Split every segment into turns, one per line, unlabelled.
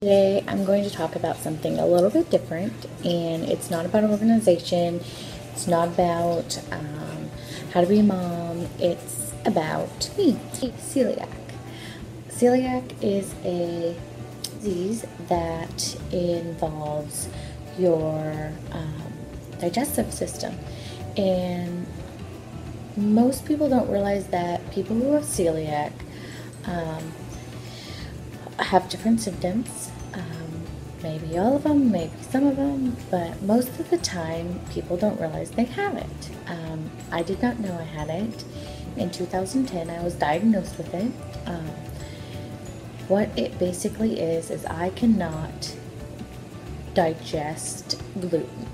Today I'm going to talk about something a little bit different, and it's not about organization, it's not about um, how to be a mom, it's about me, celiac. Celiac is a disease that involves your um, digestive system, and most people don't realize that people who have celiac um, have different symptoms. Um, maybe all of them, maybe some of them, but most of the time people don't realize they have it. Um, I did not know I had it. In 2010, I was diagnosed with it. Um, what it basically is, is I cannot digest gluten,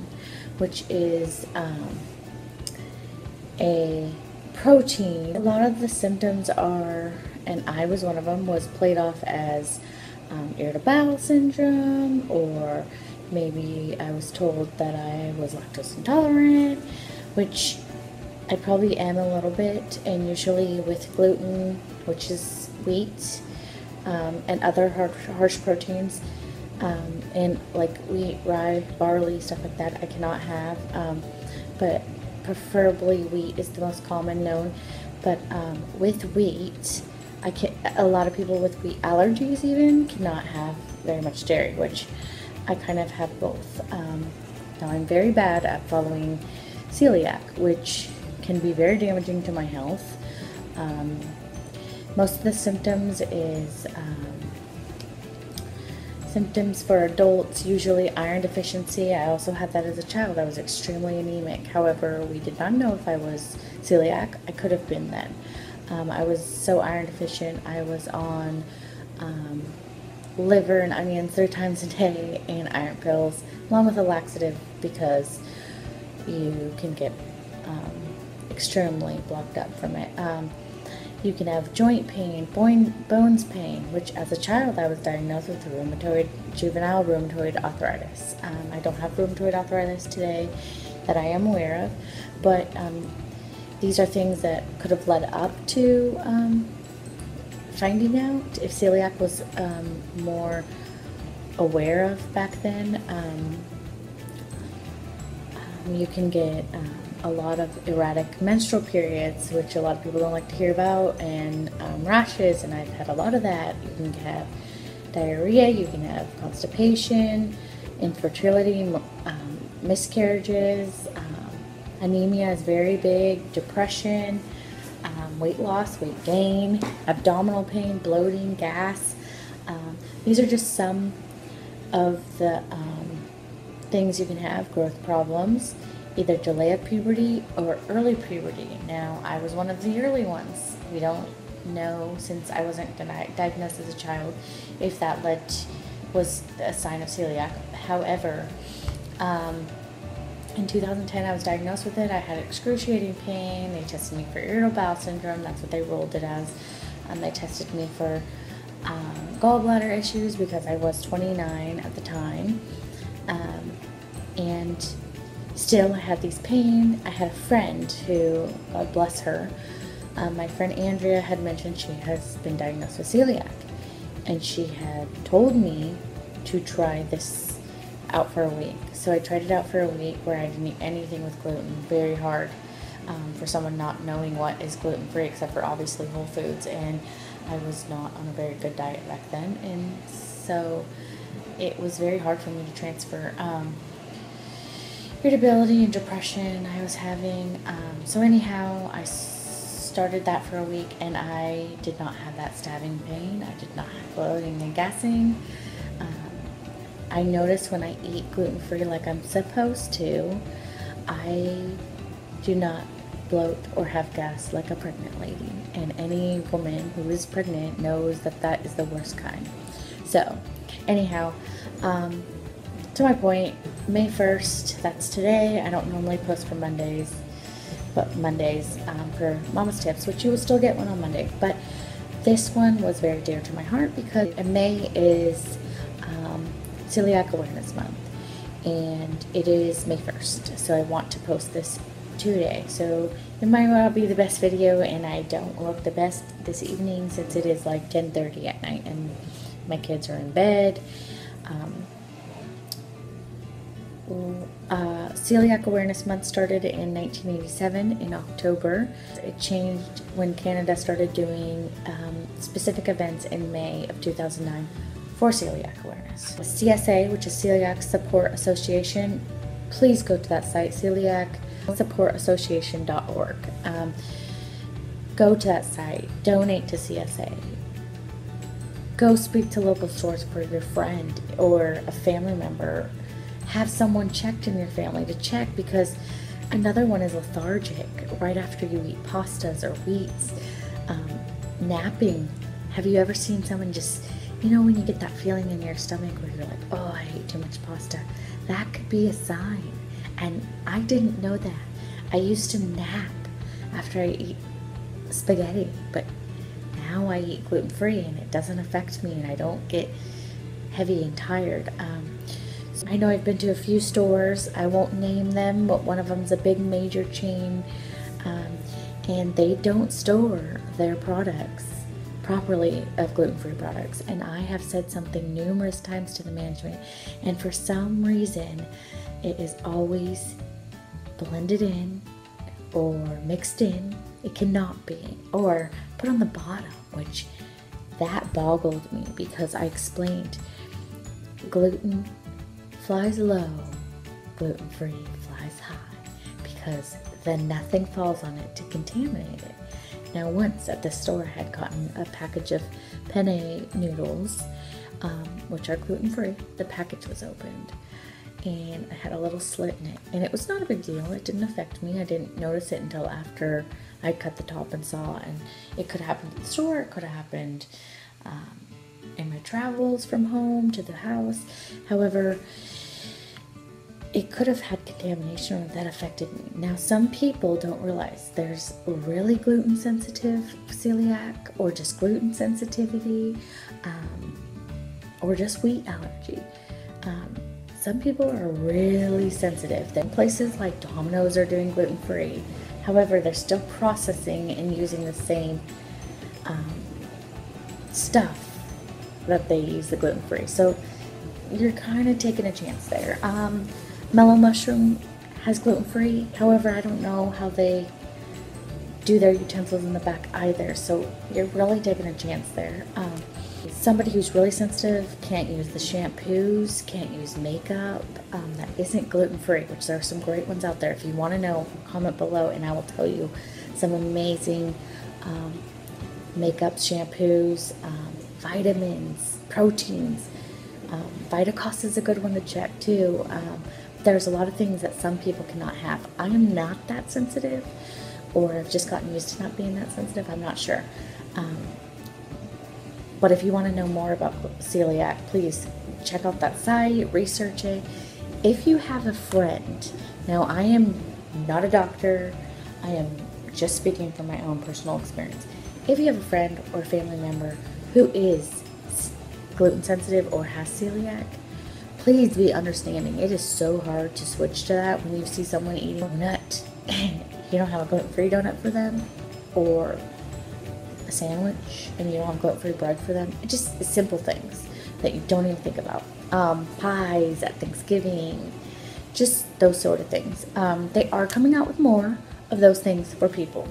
which is um, a protein. A lot of the symptoms are and I was one of them, was played off as um, irritable bowel syndrome, or maybe I was told that I was lactose intolerant, which I probably am a little bit, and usually with gluten, which is wheat, um, and other harsh, harsh proteins, um, and like wheat, rye, barley, stuff like that, I cannot have. Um, but preferably wheat is the most common known. But um, with wheat, I can a lot of people with wheat allergies even cannot have very much dairy, which I kind of have both. Um, now I'm very bad at following celiac, which can be very damaging to my health. Um, most of the symptoms is um, symptoms for adults, usually iron deficiency. I also had that as a child. I was extremely anemic. However, we did not know if I was celiac. I could have been then. Um, I was so iron deficient. I was on um, liver and onions three times a day and iron pills, along with a laxative because you can get um, extremely blocked up from it. Um, you can have joint pain, bone, bones pain, which as a child I was diagnosed with rheumatoid, juvenile rheumatoid arthritis. Um, I don't have rheumatoid arthritis today that I am aware of, but um, these are things that could have led up to um, finding out if celiac was um, more aware of back then. Um, um you can get um, a lot of erratic menstrual periods, which a lot of people don't like to hear about, and rashes, and I've had a lot of that. You can have diarrhea, you can have constipation, infertility, miscarriages Anemia is very big, depression, um, weight loss, weight gain, abdominal pain, bloating, gas. Um, these are just some of the um, things you can have growth problems, either delay of puberty or early puberty. Now, I was one of the early ones. We don't know since I wasn't diagnosed as a child if that led to, was a sign of celiac. However, um, in 2010, I was diagnosed with it. I had excruciating pain. They tested me for irritable bowel syndrome. That's what they ruled it as. And they tested me for um, gallbladder issues because I was 29 at the time. Um, and still, I had these pain. I had a friend who, God bless her, um, my friend Andrea had mentioned she has been diagnosed with celiac. And she had told me to try this out for a week. So I tried it out for a week where I didn't eat anything with gluten. Very hard um, for someone not knowing what is gluten free, except for obviously Whole Foods. And I was not on a very good diet back then, and so it was very hard for me to transfer. Um, irritability and depression I was having. Um, so anyhow, I started that for a week, and I did not have that stabbing pain. I did not have bloating and gassing. I notice when I eat gluten free like I'm supposed to, I do not bloat or have gas like a pregnant lady. And any woman who is pregnant knows that that is the worst kind. So, anyhow, um, to my point, May 1st, that's today. I don't normally post for Mondays, but Mondays um, for Mama's Tips, which you will still get one on Monday. But this one was very dear to my heart because May is Celiac Awareness Month, and it is May 1st, so I want to post this today. So it might well be the best video, and I don't look the best this evening since it is like 10.30 at night and my kids are in bed. Um, uh, Celiac Awareness Month started in 1987 in October. It changed when Canada started doing um, specific events in May of 2009 for celiac awareness. CSA, which is Celiac Support Association, please go to that site, celiacsupportassociation.org. Um, go to that site, donate to CSA. Go speak to local stores for your friend or a family member have someone checked in your family to check because another one is lethargic right after you eat pastas or wheats. Um, napping. Have you ever seen someone just, you know, when you get that feeling in your stomach where you're like, oh, I ate too much pasta? That could be a sign. And I didn't know that. I used to nap after I eat spaghetti, but now I eat gluten free and it doesn't affect me and I don't get heavy and tired. Um, I know I've been to a few stores. I won't name them, but one of them's a big major chain, um, and they don't store their products properly of gluten-free products. And I have said something numerous times to the management, and for some reason, it is always blended in or mixed in. It cannot be, or put on the bottom, which that boggled me because I explained gluten flies low, gluten free flies high, because then nothing falls on it to contaminate it. Now, once at the store, I had gotten a package of penne noodles, um, which are gluten free. The package was opened and I had a little slit in it, and it was not a big deal. It didn't affect me. I didn't notice it until after I cut the top and saw, and it could happen at the store, it could have happened um, in my travels from home to the house. However, it could have had contamination that affected me. Now, some people don't realize there's really gluten sensitive celiac or just gluten sensitivity um, or just wheat allergy. Um, some people are really sensitive. Then places like Domino's are doing gluten free. However, they're still processing and using the same um, stuff that they use the gluten free. So you're kind of taking a chance there. Um, Mellow Mushroom has gluten free. However, I don't know how they do their utensils in the back either. So you're really taking a chance there. Um, somebody who's really sensitive can't use the shampoos, can't use makeup um, that isn't gluten free, which there are some great ones out there. If you want to know, comment below and I will tell you some amazing um, makeup shampoos, um, vitamins, proteins. Um, Vitacost is a good one to check too. Um, there's a lot of things that some people cannot have. I am not that sensitive, or I've just gotten used to not being that sensitive. I'm not sure. Um, but if you want to know more about celiac, please check out that site, research it. If you have a friend, now I am not a doctor, I am just speaking from my own personal experience. If you have a friend or family member who is gluten sensitive or has celiac, please be understanding. It is so hard to switch to that when you see someone eating a donut and you don't have a gluten-free donut for them or a sandwich and you don't have gluten-free bread for them. It just simple things that you don't even think about. Um, pies at Thanksgiving, just those sort of things. Um, they are coming out with more of those things for people.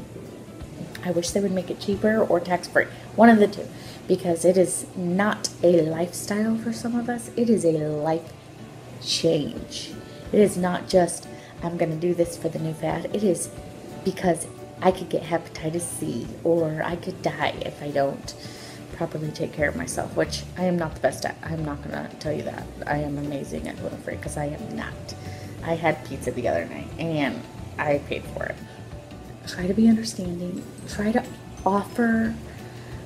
I wish they would make it cheaper or tax-free. One of the two because it is not a lifestyle for some of us, it is a life change. It is not just, I'm going to do this for the new fad. It is because I could get hepatitis C or I could die if I don't properly take care of myself, which I am not the best at. I'm not going to tell you that. I am amazing at gluten free because I am not. I had pizza the other night and I paid for it. Try to be understanding. Try to offer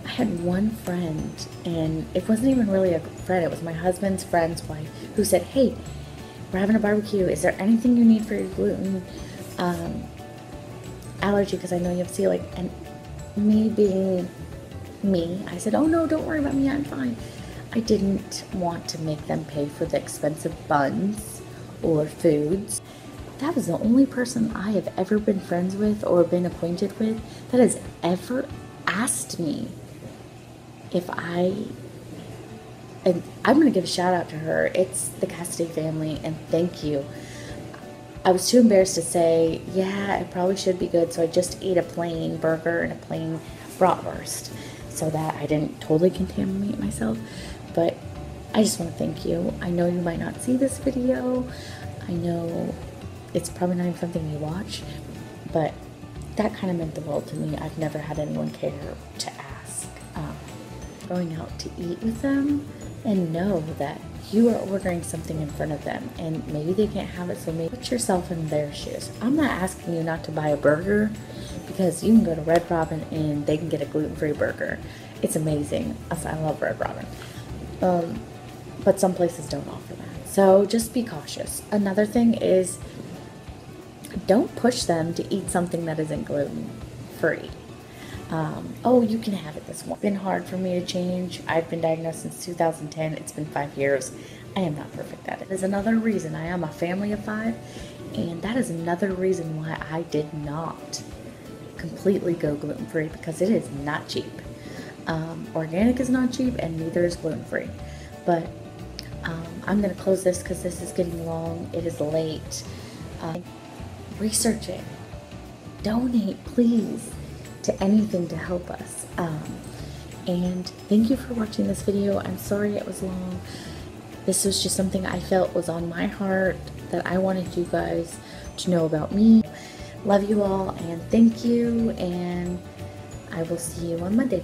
I had one friend, and it wasn't even really a friend, it was my husband's friend's wife, who said, Hey, we're having a barbecue. Is there anything you need for your gluten um, allergy? Because I know you have celiac. And me being me, I said, Oh, no, don't worry about me. I'm fine. I didn't want to make them pay for the expensive buns or foods. That was the only person I have ever been friends with or been acquainted with that has ever asked me if I, and I'm going to give a shout out to her. It's the Cassidy family, and thank you. I was too embarrassed to say, yeah, it probably should be good. So I just ate a plain burger and a plain bratwurst so that I didn't totally contaminate myself. But I just want to thank you. I know you might not see this video. I know it's probably not even something you watch, but that kind of meant the world to me. I've never had anyone care to ask. Going out to eat with them and know that you are ordering something in front of them and maybe they can't have it so maybe put yourself in their shoes. I'm not asking you not to buy a burger because you can go to red robin and they can get a gluten-free burger. It's amazing. I love red robin. Um, but some places don't offer that. So just be cautious. Another thing is don't push them to eat something that isn't gluten-free um, oh, you can have it this one. It's been hard for me to change. I've been diagnosed since 2010. It's been five years. I am not perfect at it. There's another reason. I am a family of five, and that is another reason why I did not completely go gluten free because it is not cheap. Um, organic is not cheap, and neither is gluten free. But um, I'm going to close this because this is getting long. It is late. Uh, research it. Donate, please to anything to help us. Um, and thank you for watching this video. I'm sorry it was long. This was just something I felt was on my heart that I wanted you guys to know about me. Love you all and thank you and I will see you on Monday.